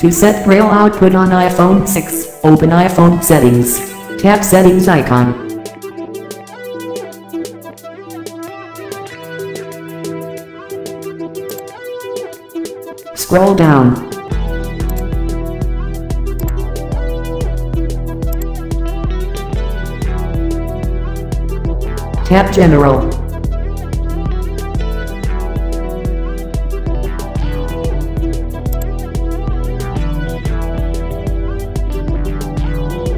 To set Braille output on iPhone 6, open iPhone settings. Tap settings icon. Scroll down. Tap General.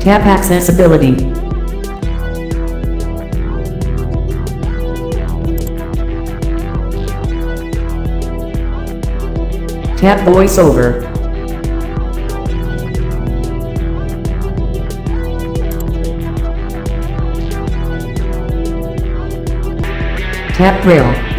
Tap Accessibility. Tap VoiceOver. Tap Braille.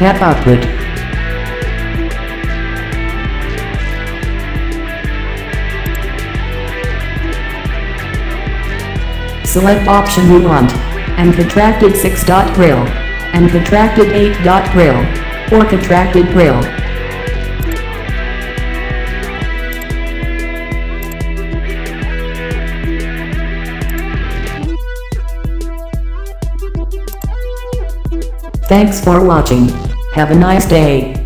Tap Output. Select option you want. Uncontracted 6 dot Braille, And contracted 8 dot Braille, Or contracted Braille. Thanks for watching. Have a nice day.